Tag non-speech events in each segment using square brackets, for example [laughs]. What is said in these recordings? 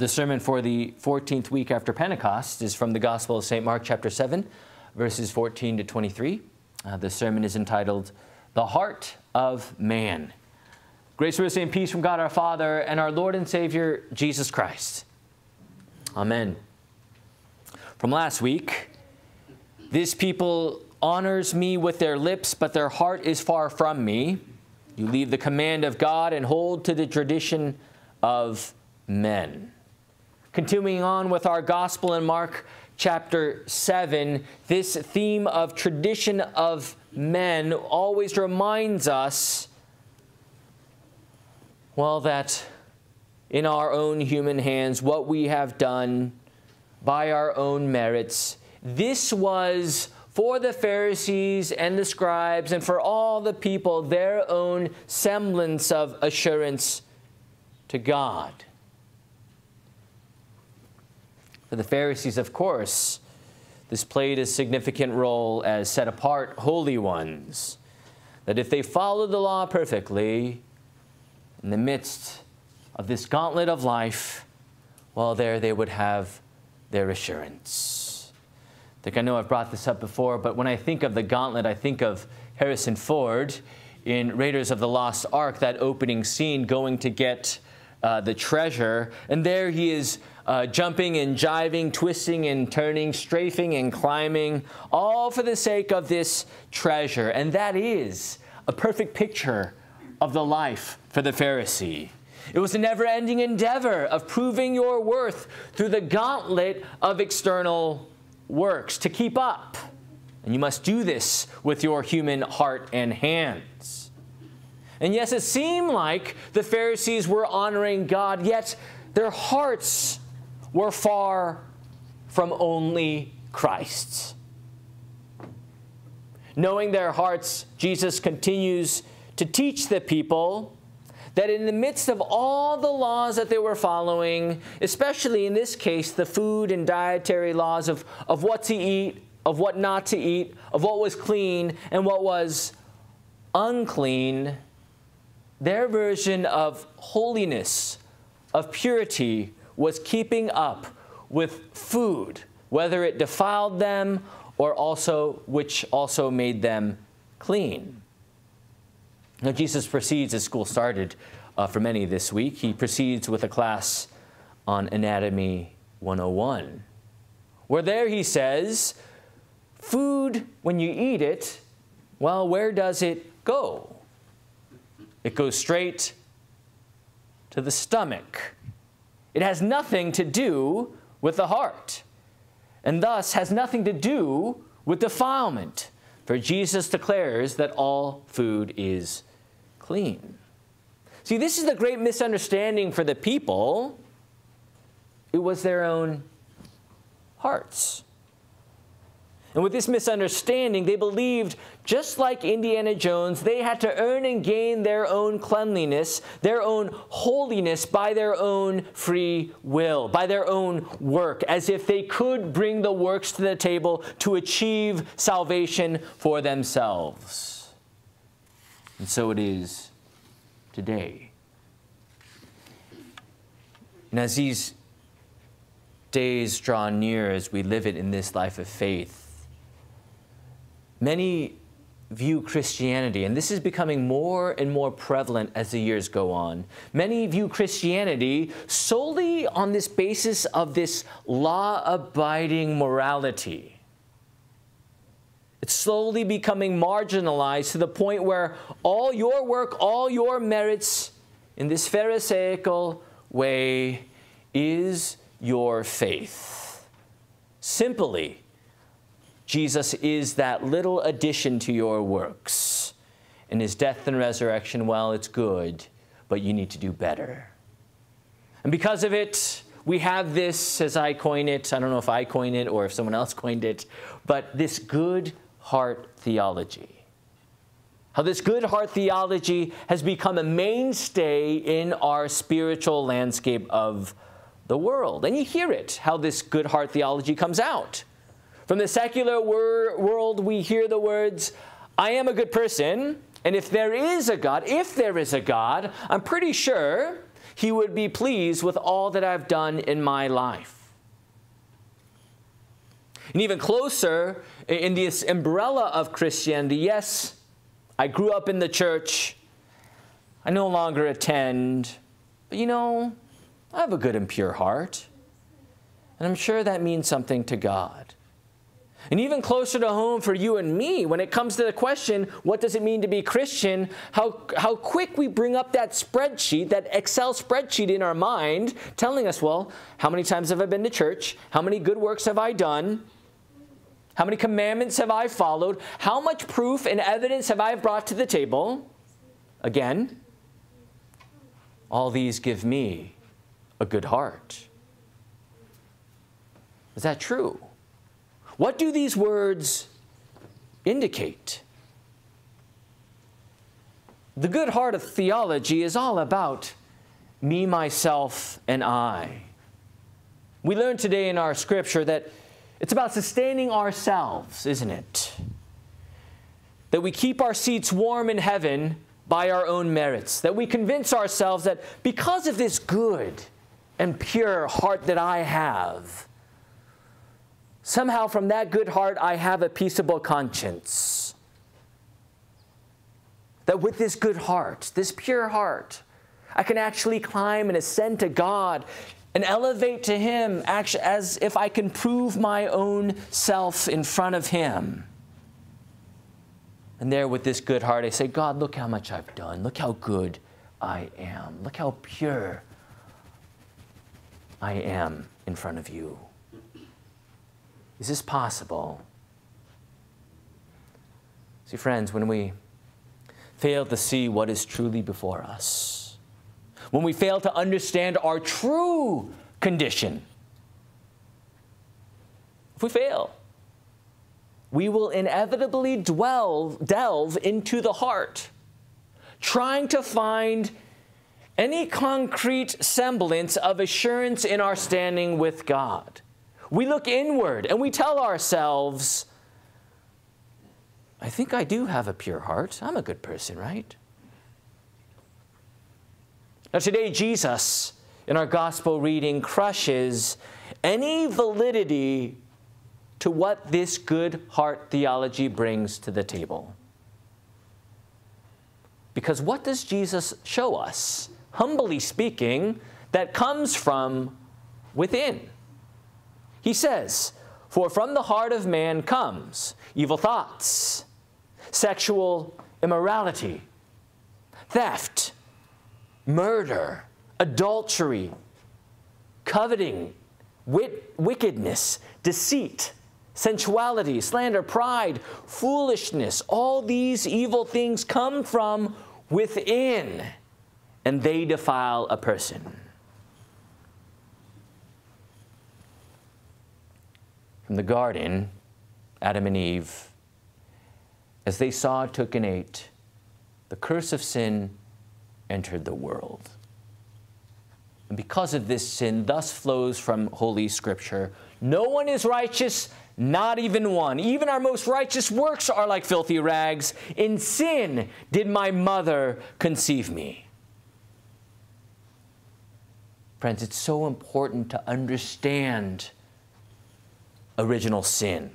The sermon for the 14th week after Pentecost is from the Gospel of St. Mark, chapter 7, verses 14 to 23. Uh, the sermon is entitled, The Heart of Man. Grace, mercy, and peace from God our Father and our Lord and Savior, Jesus Christ. Amen. From last week, this people honors me with their lips, but their heart is far from me. You leave the command of God and hold to the tradition of men. Continuing on with our gospel in Mark chapter 7, this theme of tradition of men always reminds us, well, that in our own human hands, what we have done by our own merits, this was for the Pharisees and the scribes and for all the people their own semblance of assurance to God. For the Pharisees, of course, this played a significant role as set apart holy ones. That if they followed the law perfectly, in the midst of this gauntlet of life, well, there they would have their assurance. I think I know I've brought this up before, but when I think of the gauntlet, I think of Harrison Ford in Raiders of the Lost Ark, that opening scene going to get uh, the treasure. And there he is uh, jumping and jiving, twisting and turning, strafing and climbing, all for the sake of this treasure. And that is a perfect picture of the life for the Pharisee. It was a never ending endeavor of proving your worth through the gauntlet of external works to keep up. And you must do this with your human heart and hands. And yes, it seemed like the Pharisees were honoring God, yet their hearts were far from only Christ's. Knowing their hearts, Jesus continues to teach the people that in the midst of all the laws that they were following, especially in this case, the food and dietary laws of, of what to eat, of what not to eat, of what was clean and what was unclean, their version of holiness, of purity, was keeping up with food, whether it defiled them or also which also made them clean. Now, Jesus proceeds as school started uh, for many this week. He proceeds with a class on Anatomy 101, where there he says, Food, when you eat it, well, where does it go? It goes straight to the stomach. It has nothing to do with the heart, and thus has nothing to do with defilement. For Jesus declares that all food is clean. See, this is the great misunderstanding for the people. It was their own hearts. And with this misunderstanding, they believed, just like Indiana Jones, they had to earn and gain their own cleanliness, their own holiness by their own free will, by their own work, as if they could bring the works to the table to achieve salvation for themselves. And so it is today. And as these days draw near, as we live it in this life of faith, Many view Christianity, and this is becoming more and more prevalent as the years go on. Many view Christianity solely on this basis of this law abiding morality. It's slowly becoming marginalized to the point where all your work, all your merits in this Pharisaical way is your faith. Simply Jesus is that little addition to your works. And his death and resurrection, well, it's good, but you need to do better. And because of it, we have this, as I coin it, I don't know if I coined it or if someone else coined it, but this good heart theology. How this good heart theology has become a mainstay in our spiritual landscape of the world. And you hear it, how this good heart theology comes out. From the secular wor world, we hear the words, I am a good person, and if there is a God, if there is a God, I'm pretty sure he would be pleased with all that I've done in my life. And even closer, in this umbrella of Christianity, yes, I grew up in the church. I no longer attend. But you know, I have a good and pure heart. And I'm sure that means something to God. And even closer to home for you and me, when it comes to the question, what does it mean to be Christian? How, how quick we bring up that spreadsheet, that Excel spreadsheet in our mind, telling us, well, how many times have I been to church? How many good works have I done? How many commandments have I followed? How much proof and evidence have I brought to the table? Again, all these give me a good heart. Is that true? What do these words indicate? The good heart of theology is all about me, myself, and I. We learn today in our scripture that it's about sustaining ourselves, isn't it? That we keep our seats warm in heaven by our own merits. That we convince ourselves that because of this good and pure heart that I have, Somehow, from that good heart, I have a peaceable conscience. That with this good heart, this pure heart, I can actually climb and ascend to God and elevate to Him as if I can prove my own self in front of Him. And there, with this good heart, I say, God, look how much I've done. Look how good I am. Look how pure I am in front of you. Is this possible? See, friends, when we fail to see what is truly before us, when we fail to understand our true condition, if we fail, we will inevitably delve into the heart, trying to find any concrete semblance of assurance in our standing with God we look inward and we tell ourselves, I think I do have a pure heart. I'm a good person, right? Now, today, Jesus, in our gospel reading, crushes any validity to what this good heart theology brings to the table. Because what does Jesus show us, humbly speaking, that comes from within? He says, For from the heart of man comes evil thoughts, sexual immorality, theft, murder, adultery, coveting, wit wickedness, deceit, sensuality, slander, pride, foolishness. All these evil things come from within, and they defile a person. From the garden, Adam and Eve, as they saw, took, and ate, the curse of sin entered the world. And because of this sin, thus flows from Holy Scripture no one is righteous, not even one. Even our most righteous works are like filthy rags. In sin did my mother conceive me. Friends, it's so important to understand original sin.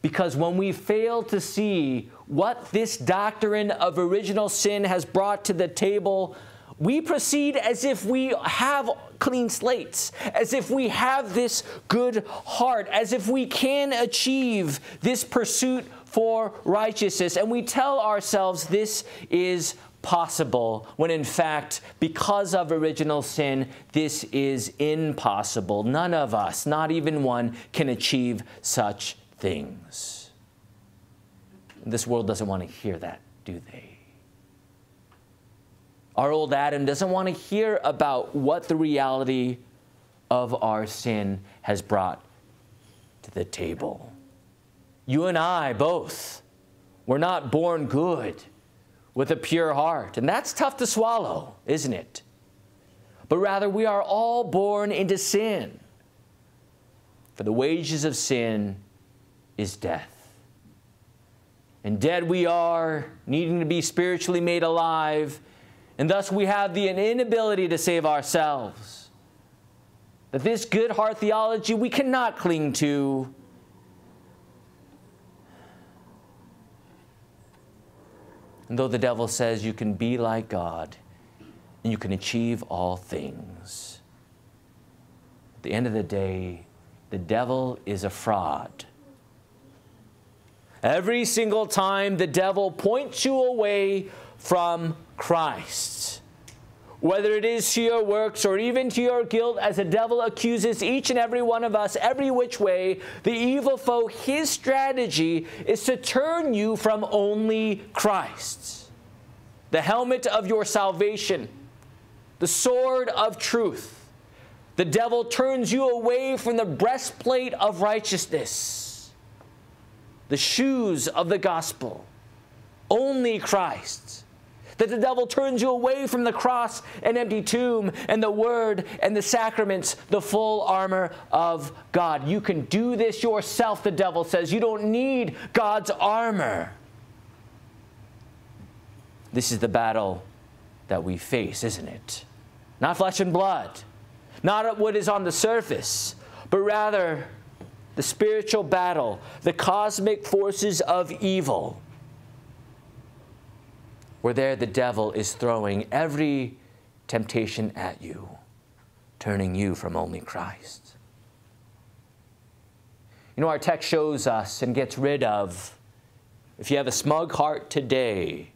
Because when we fail to see what this doctrine of original sin has brought to the table, we proceed as if we have clean slates, as if we have this good heart, as if we can achieve this pursuit for righteousness. And we tell ourselves this is possible, when in fact, because of original sin, this is impossible. None of us, not even one, can achieve such things. This world doesn't want to hear that, do they? Our old Adam doesn't want to hear about what the reality of our sin has brought to the table. You and I both were not born good with a pure heart. And that's tough to swallow, isn't it? But rather, we are all born into sin. For the wages of sin is death. And dead we are, needing to be spiritually made alive. And thus we have the inability to save ourselves. That this good heart theology we cannot cling to. And though the devil says you can be like God and you can achieve all things, at the end of the day, the devil is a fraud. Every single time the devil points you away from Christ. Whether it is to your works or even to your guilt, as the devil accuses each and every one of us every which way, the evil foe, his strategy is to turn you from only Christ. The helmet of your salvation, the sword of truth. The devil turns you away from the breastplate of righteousness, the shoes of the gospel, only Christ that the devil turns you away from the cross and empty tomb and the word and the sacraments, the full armor of God. You can do this yourself, the devil says. You don't need God's armor. This is the battle that we face, isn't it? Not flesh and blood, not what is on the surface, but rather the spiritual battle, the cosmic forces of evil where there the devil is throwing every temptation at you, turning you from only Christ. You know, our text shows us and gets rid of if you have a smug heart today,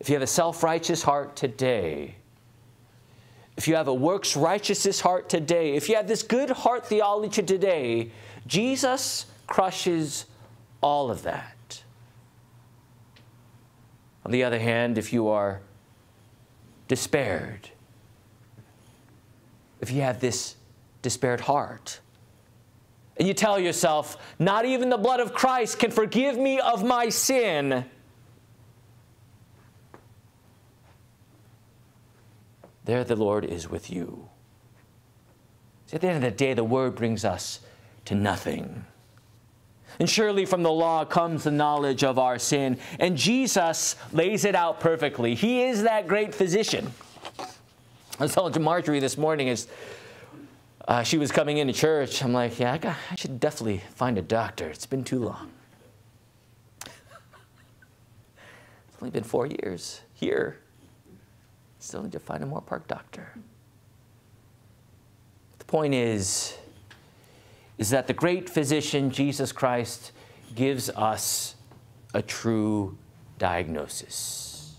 if you have a self righteous heart today, if you have a works righteousness heart today, if you have this good heart theology today, Jesus crushes all of that. On the other hand, if you are despaired, if you have this despaired heart, and you tell yourself, not even the blood of Christ can forgive me of my sin, there the Lord is with you. See, at the end of the day, the word brings us to nothing. And surely from the law comes the knowledge of our sin. And Jesus lays it out perfectly. He is that great physician. I was telling Marjorie this morning as uh, she was coming into church, I'm like, yeah, I, got, I should definitely find a doctor. It's been too long. [laughs] it's only been four years here. Still need to find a Moorpark doctor. The point is, is that the great physician, Jesus Christ, gives us a true diagnosis.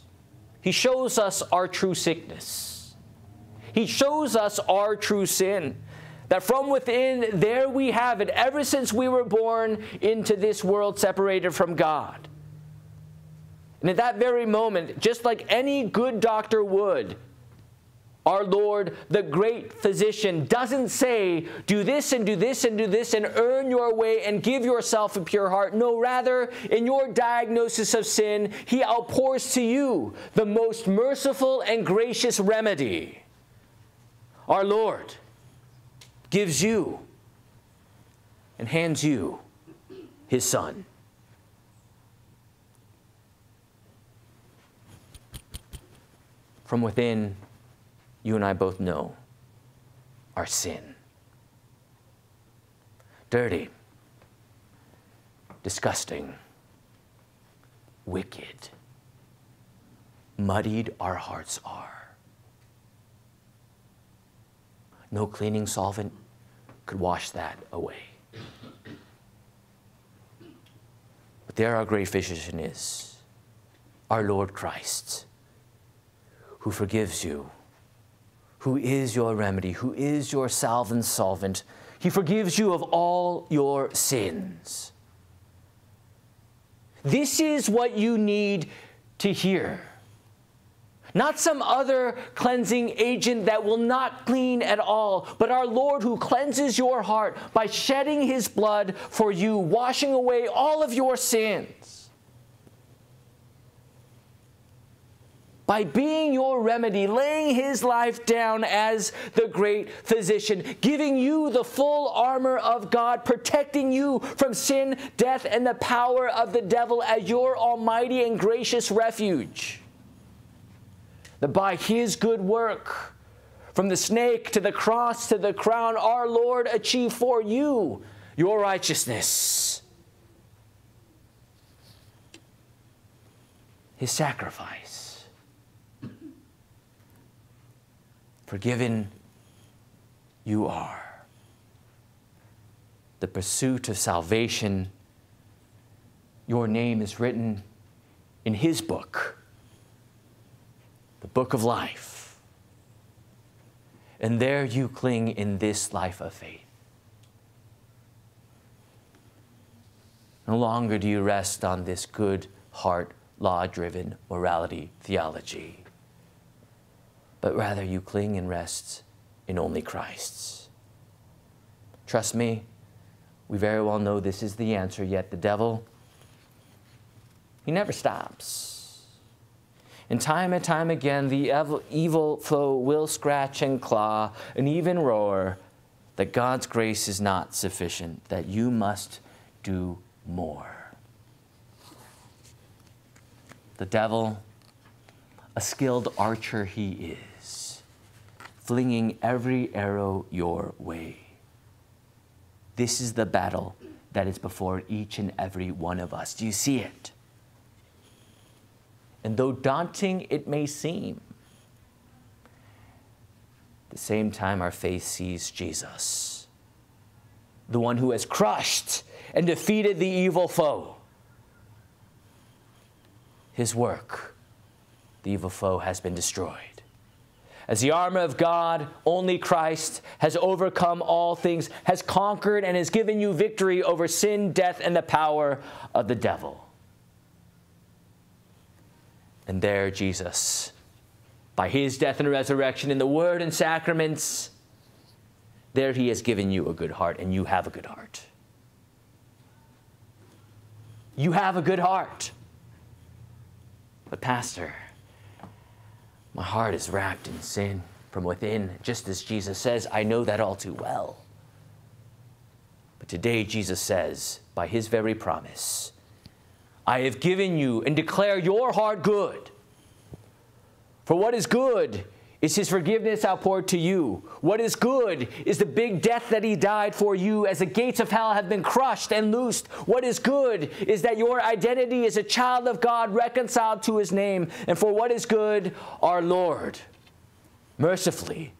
He shows us our true sickness. He shows us our true sin. That from within, there we have it, ever since we were born into this world separated from God. And at that very moment, just like any good doctor would, our Lord, the great physician, doesn't say, do this and do this and do this and earn your way and give yourself a pure heart. No, rather, in your diagnosis of sin, He outpours to you the most merciful and gracious remedy. Our Lord gives you and hands you His Son. From within, you and I both know our sin. Dirty, disgusting, wicked, muddied our hearts are. No cleaning solvent could wash that away. But there our great physician is, our Lord Christ, who forgives you who is your remedy, who is your salve and solvent. He forgives you of all your sins. This is what you need to hear. Not some other cleansing agent that will not clean at all, but our Lord who cleanses your heart by shedding his blood for you, washing away all of your sins. By being your remedy, laying his life down as the great physician, giving you the full armor of God, protecting you from sin, death, and the power of the devil as your almighty and gracious refuge. that by his good work, from the snake to the cross to the crown, our Lord achieved for you your righteousness. His sacrifice. Forgiven you are. The pursuit of salvation, your name is written in His book, the book of life. And there you cling in this life of faith. No longer do you rest on this good heart, law driven morality theology, but rather you cling and rest in only Christ's. Trust me, we very well know this is the answer, yet the devil, he never stops. And time and time again, the evil foe will scratch and claw and even roar that God's grace is not sufficient, that you must do more. The devil, a skilled archer he is, flinging every arrow your way. This is the battle that is before each and every one of us. Do you see it? And though daunting it may seem, at the same time, our faith sees Jesus, the one who has crushed and defeated the evil foe. His work, the evil foe, has been destroyed. As the armor of God, only Christ has overcome all things, has conquered, and has given you victory over sin, death, and the power of the devil. And there, Jesus, by his death and resurrection in the word and sacraments, there he has given you a good heart, and you have a good heart you have a good heart. But, Pastor, my heart is wrapped in sin from within, just as Jesus says. I know that all too well. But today, Jesus says, by his very promise, I have given you and declare your heart good. For what is good is his forgiveness outpoured to you. What is good is the big death that he died for you as the gates of hell have been crushed and loosed. What is good is that your identity is a child of God reconciled to his name. And for what is good, our Lord mercifully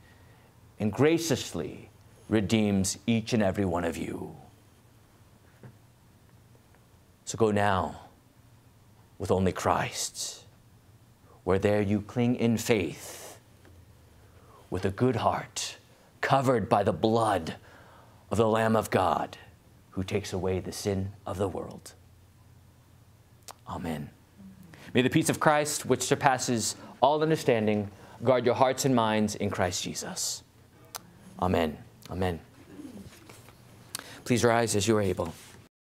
and graciously redeems each and every one of you. So go now with only Christ, where there you cling in faith with a good heart, covered by the blood of the Lamb of God who takes away the sin of the world. Amen. May the peace of Christ, which surpasses all understanding, guard your hearts and minds in Christ Jesus. Amen. Amen. Please rise as you are able.